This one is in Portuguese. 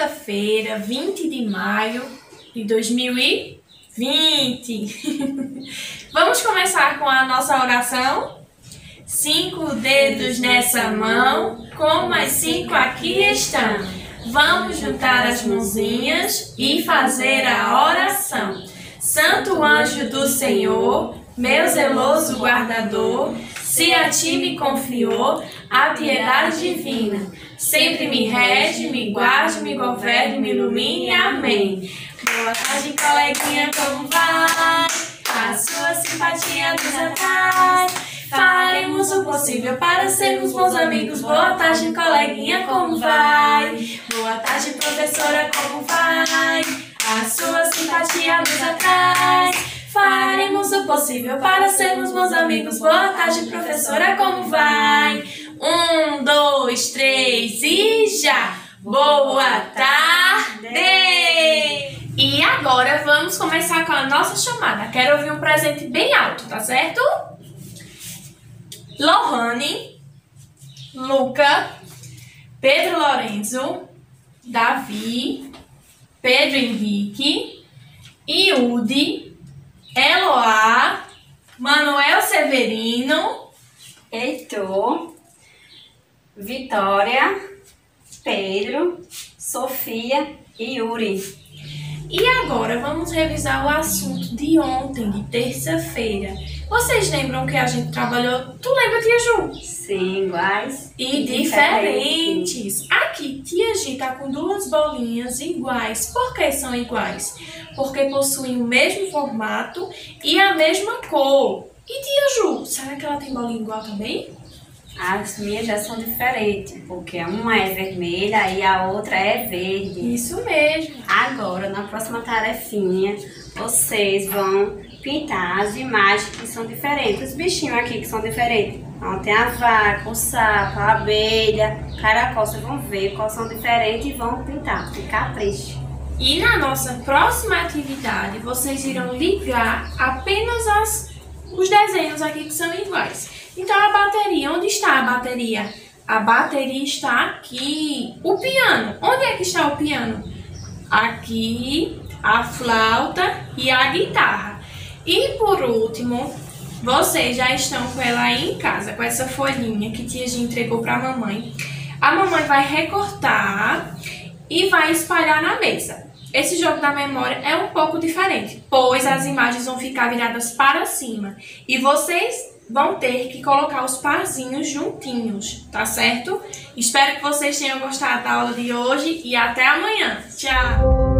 terça-feira, 20 de maio de 2020. Vamos começar com a nossa oração? Cinco dedos nessa mão, com mais cinco aqui estão. Vamos juntar as mãozinhas e fazer a oração. Santo anjo do Senhor, meu zeloso guardador, se a ti me confiou a piedade divina, sempre me rege, me guarde, me governe, me ilumine. Amém. Boa tarde, coleguinha, como vai? A sua simpatia nos atrai. Faremos o possível para sermos bons amigos. Boa tarde, coleguinha, como vai? Boa tarde, professora, como vai? A sua simpatia nos atrai. Faremos o possível para sermos bons amigos. Boa tarde, professora, como vai? Um, dois, três e já! Boa tarde! E agora vamos começar com a nossa chamada. Quero ouvir um presente bem alto, tá certo? Lohane, Luca, Pedro Lorenzo, Davi, Pedro Henrique, Iude, Eloá, Manuel Severino, Heitor, Vitória, Pedro, Sofia e Yuri. E agora vamos revisar o assunto de ontem, de terça-feira. Vocês lembram que a gente trabalhou? Tu lembra, tia Ju? Sim, iguais. E diferentes. Aqui, tia G tá com duas bolinhas iguais. Por que são iguais? Porque possuem o mesmo formato e a mesma cor. E tia Ju, será que ela tem bolinha igual também? As minhas já são diferentes, porque uma é vermelha e a outra é verde. Isso mesmo. Agora, na próxima tarefinha, vocês vão pintar as imagens que são diferentes. Os bichinhos aqui que são diferentes. Então, tem a vaca, o sapo, a abelha, o caracol. Vocês vão ver quais são diferentes e vão pintar. Ficar triste. E na nossa próxima atividade, vocês irão ligar apenas as, os desenhos aqui que são iguais. Então, a bateria, onde está a bateria? A bateria está aqui. O piano, onde é que está o piano? Aqui, a flauta e a guitarra. E por último, vocês já estão com ela aí em casa, com essa folhinha que tia G entregou para a mamãe. A mamãe vai recortar e vai espalhar na mesa. Esse jogo da memória é um pouco diferente, pois as imagens vão ficar viradas para cima e vocês vão ter que colocar os parzinhos juntinhos, tá certo? Espero que vocês tenham gostado da aula de hoje e até amanhã. Tchau!